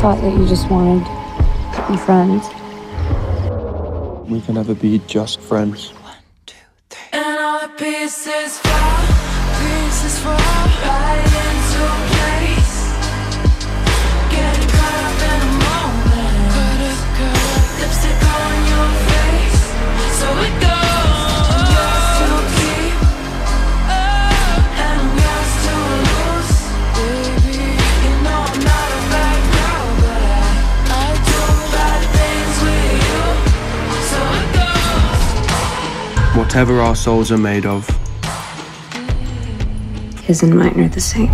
thought that you just wanted to be friends. We can never be just friends. One, two, three. And all the pieces fall, Whatever our souls are made of, His and mine are the same.